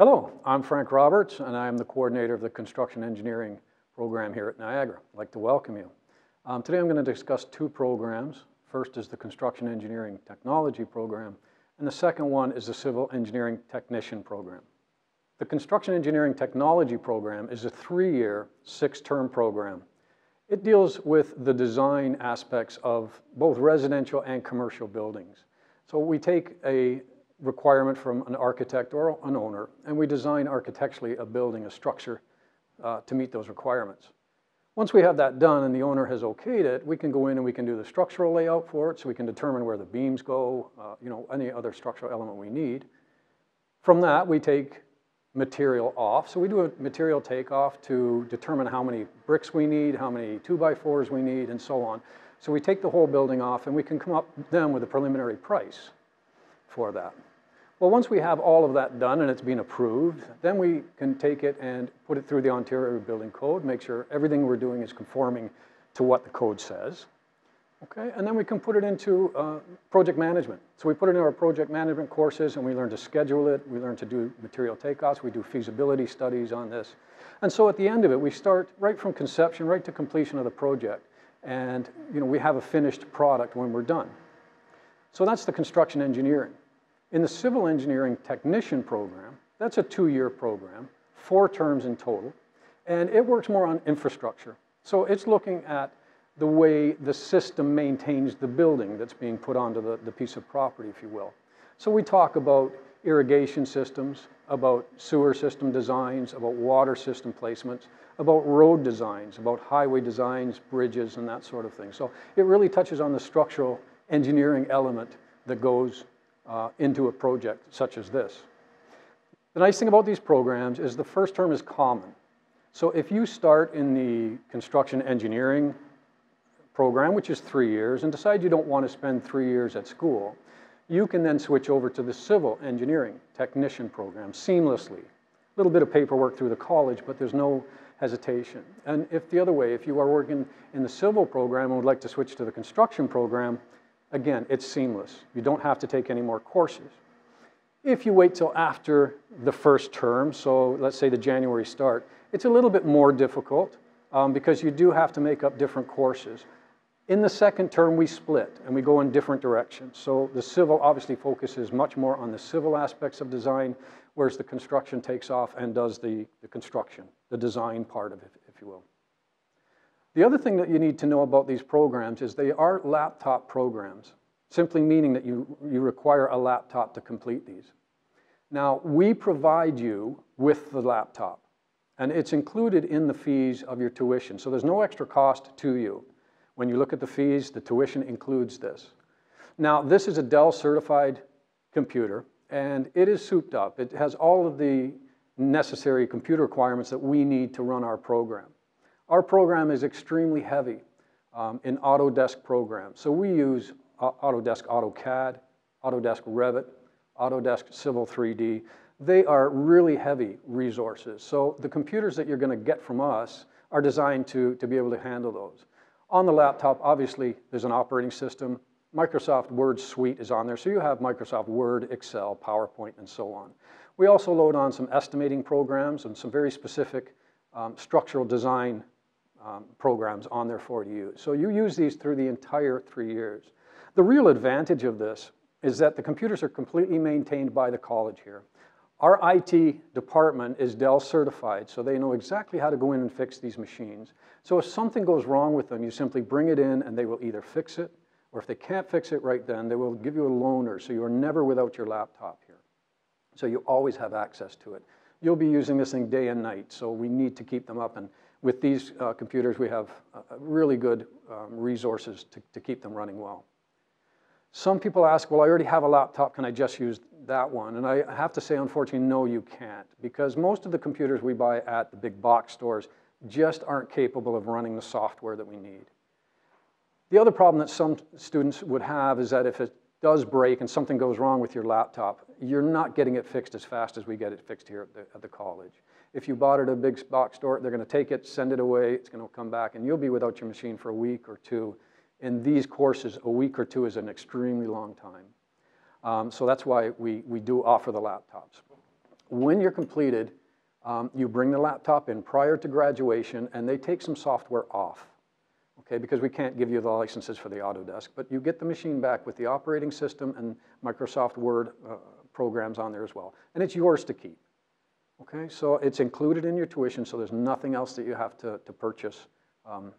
Hello, I'm Frank Roberts, and I'm the coordinator of the construction engineering program here at Niagara. I'd like to welcome you. Um, today I'm going to discuss two programs. First is the construction engineering technology program, and the second one is the civil engineering technician program. The construction engineering technology program is a three-year, six-term program. It deals with the design aspects of both residential and commercial buildings. So we take a requirement from an architect or an owner, and we design architecturally a building, a structure uh, to meet those requirements. Once we have that done and the owner has okayed it, we can go in and we can do the structural layout for it, so we can determine where the beams go, uh, you know, any other structural element we need. From that, we take material off. So we do a material takeoff to determine how many bricks we need, how many two by fours we need, and so on. So we take the whole building off and we can come up then with a preliminary price for that. Well, once we have all of that done and it's been approved, then we can take it and put it through the Ontario Building Code, make sure everything we're doing is conforming to what the code says. Okay, and then we can put it into uh, project management. So we put it in our project management courses and we learn to schedule it, we learn to do material takeoffs, we do feasibility studies on this. And so at the end of it, we start right from conception, right to completion of the project. And you know, we have a finished product when we're done. So that's the construction engineering. In the civil engineering technician program, that's a two-year program, four terms in total, and it works more on infrastructure. So it's looking at the way the system maintains the building that's being put onto the, the piece of property, if you will. So we talk about irrigation systems, about sewer system designs, about water system placements, about road designs, about highway designs, bridges, and that sort of thing. So it really touches on the structural engineering element that goes uh, into a project such as this. The nice thing about these programs is the first term is common. So if you start in the construction engineering program, which is three years, and decide you don't want to spend three years at school, you can then switch over to the civil engineering technician program seamlessly. A little bit of paperwork through the college, but there's no hesitation. And if the other way, if you are working in the civil program and would like to switch to the construction program, Again, it's seamless. You don't have to take any more courses. If you wait till after the first term, so let's say the January start, it's a little bit more difficult um, because you do have to make up different courses. In the second term, we split and we go in different directions. So the civil obviously focuses much more on the civil aspects of design, whereas the construction takes off and does the, the construction, the design part of it, if you will. The other thing that you need to know about these programs is they are laptop programs, simply meaning that you, you require a laptop to complete these. Now, we provide you with the laptop, and it's included in the fees of your tuition, so there's no extra cost to you. When you look at the fees, the tuition includes this. Now, this is a Dell certified computer, and it is souped up. It has all of the necessary computer requirements that we need to run our program. Our program is extremely heavy um, in Autodesk programs. So we use uh, Autodesk AutoCAD, Autodesk Revit, Autodesk Civil 3D. They are really heavy resources. So the computers that you're going to get from us are designed to, to be able to handle those. On the laptop, obviously, there's an operating system. Microsoft Word Suite is on there. So you have Microsoft Word, Excel, PowerPoint, and so on. We also load on some estimating programs and some very specific um, structural design um, programs on for you. So you use these through the entire three years. The real advantage of this is that the computers are completely maintained by the college here. Our IT department is Dell certified, so they know exactly how to go in and fix these machines. So if something goes wrong with them, you simply bring it in and they will either fix it, or if they can't fix it right then, they will give you a loaner, so you're never without your laptop here. So you always have access to it. You'll be using this thing day and night, so we need to keep them up. And with these uh, computers, we have uh, really good um, resources to, to keep them running well. Some people ask, well, I already have a laptop, can I just use that one? And I have to say, unfortunately, no, you can't, because most of the computers we buy at the big box stores just aren't capable of running the software that we need. The other problem that some students would have is that if it does break and something goes wrong with your laptop, you're not getting it fixed as fast as we get it fixed here at the, at the college. If you bought it at a big box store, they're going to take it, send it away, it's going to come back, and you'll be without your machine for a week or two. In these courses, a week or two is an extremely long time. Um, so that's why we, we do offer the laptops. when you're completed, um, you bring the laptop in prior to graduation and they take some software off. Okay, because we can't give you the licenses for the Autodesk, but you get the machine back with the operating system and Microsoft Word uh, programs on there as well. And it's yours to keep. Okay, so it's included in your tuition, so there's nothing else that you have to, to purchase um,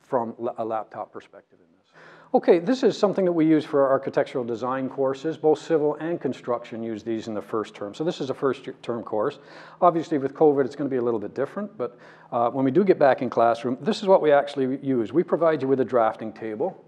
from a laptop perspective in this. Okay, this is something that we use for our architectural design courses. Both civil and construction use these in the first term. So this is a first term course. Obviously with COVID, it's gonna be a little bit different, but uh, when we do get back in classroom, this is what we actually use. We provide you with a drafting table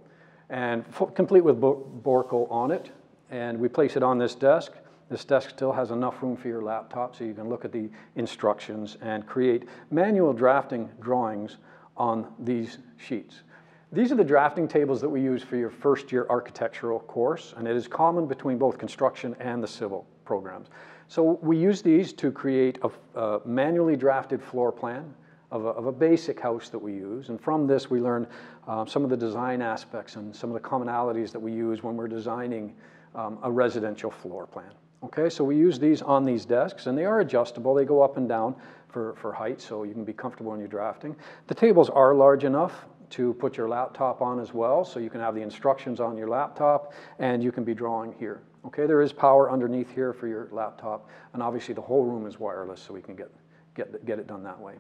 and complete with Borco on it, and we place it on this desk. This desk still has enough room for your laptop so you can look at the instructions and create manual drafting drawings on these sheets. These are the drafting tables that we use for your first year architectural course, and it is common between both construction and the civil programs. So we use these to create a, a manually drafted floor plan of a, of a, basic house that we use. And from this, we learn uh, some of the design aspects and some of the commonalities that we use when we're designing um, a residential floor plan. Okay, so we use these on these desks and they are adjustable. They go up and down for, for height so you can be comfortable when you're drafting. The tables are large enough to put your laptop on as well so you can have the instructions on your laptop and you can be drawing here. Okay, there is power underneath here for your laptop and obviously the whole room is wireless so we can get, get, get it done that way.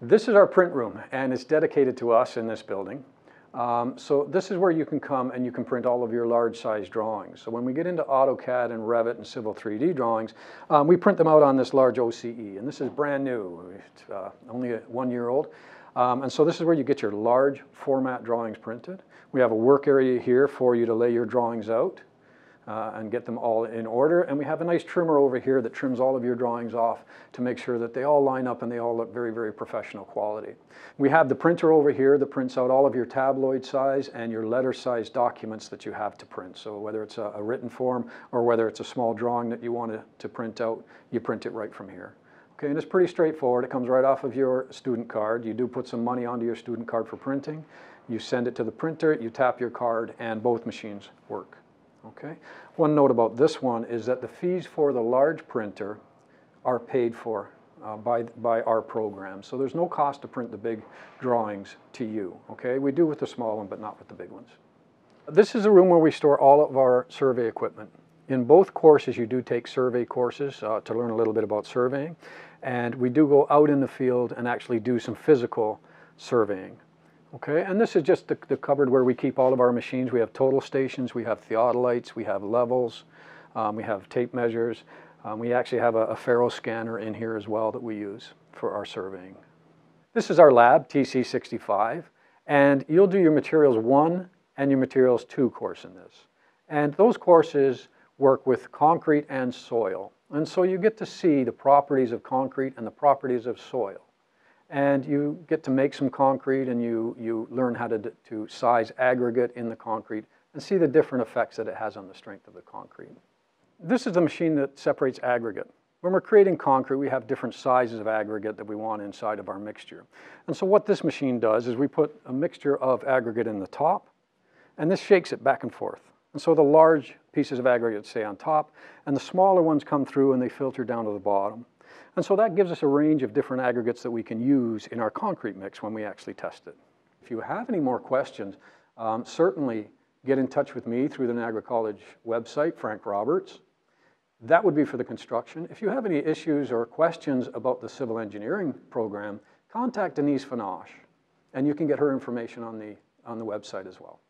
This is our print room and it's dedicated to us in this building. Um, so this is where you can come and you can print all of your large size drawings. So when we get into AutoCAD and Revit and Civil 3D drawings, um, we print them out on this large OCE. And this is brand new, it's, uh, only one year old. Um, and so this is where you get your large format drawings printed. We have a work area here for you to lay your drawings out uh, and get them all in order. And we have a nice trimmer over here that trims all of your drawings off to make sure that they all line up and they all look very, very professional quality. We have the printer over here that prints out all of your tabloid size and your letter size documents that you have to print. So whether it's a, a written form or whether it's a small drawing that you want to, to print out, you print it right from here. Okay, and it's pretty straightforward. It comes right off of your student card. You do put some money onto your student card for printing. You send it to the printer, you tap your card, and both machines work. Okay. One note about this one is that the fees for the large printer are paid for uh, by, by our program. So there's no cost to print the big drawings to you. Okay. We do with the small one, but not with the big ones. This is a room where we store all of our survey equipment. In both courses, you do take survey courses uh, to learn a little bit about surveying. And we do go out in the field and actually do some physical surveying. Okay, and this is just the, the, cupboard where we keep all of our machines. We have total stations, we have theodolites, we have levels, um, we have tape measures. Um, we actually have a, a Faro scanner in here as well that we use for our surveying. This is our lab, TC65, and you'll do your materials one and your materials two course in this. And those courses work with concrete and soil. And so you get to see the properties of concrete and the properties of soil and you get to make some concrete and you, you learn how to, to size aggregate in the concrete and see the different effects that it has on the strength of the concrete. This is the machine that separates aggregate. When we're creating concrete, we have different sizes of aggregate that we want inside of our mixture. And so what this machine does is we put a mixture of aggregate in the top, and this shakes it back and forth. And so the large pieces of aggregate stay on top, and the smaller ones come through and they filter down to the bottom. And so that gives us a range of different aggregates that we can use in our concrete mix when we actually test it. If you have any more questions, um, certainly get in touch with me through the Niagara College website, Frank Roberts. That would be for the construction. If you have any issues or questions about the civil engineering program, contact Denise Fanache, and you can get her information on the, on the website as well.